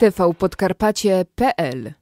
tvpodkarpacie.pl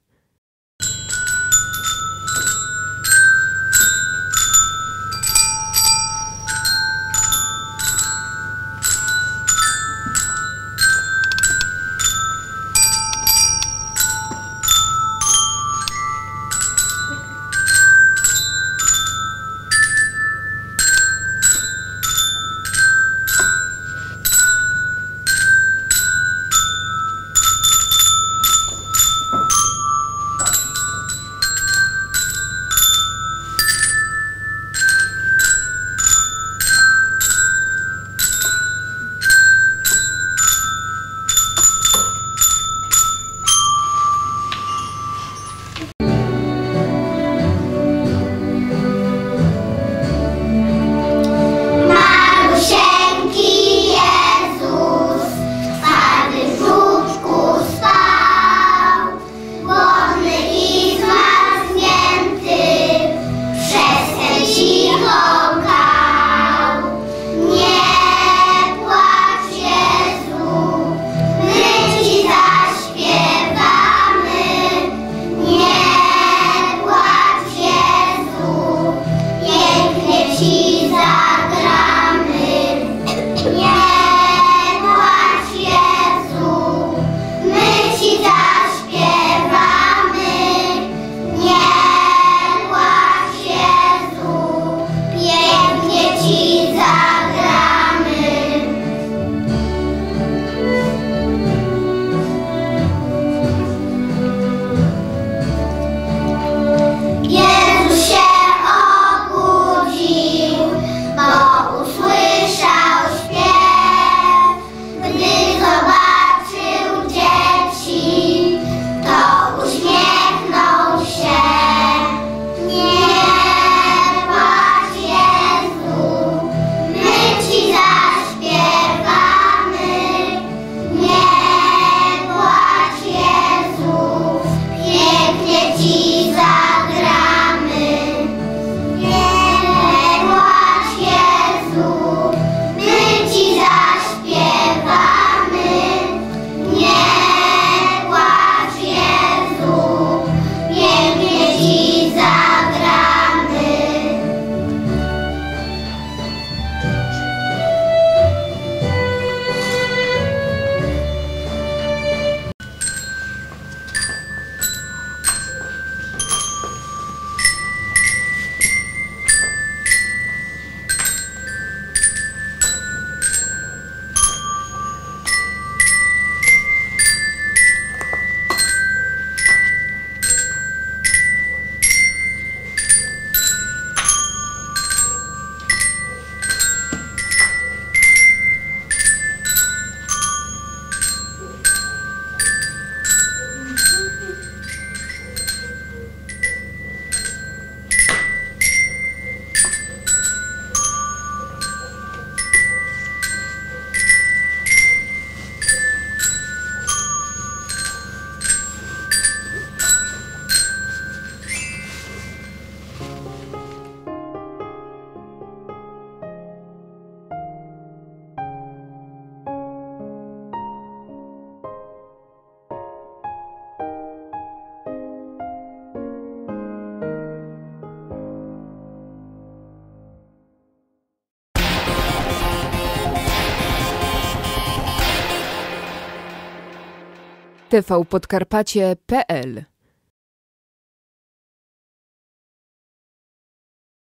tvpodkarpacie.pl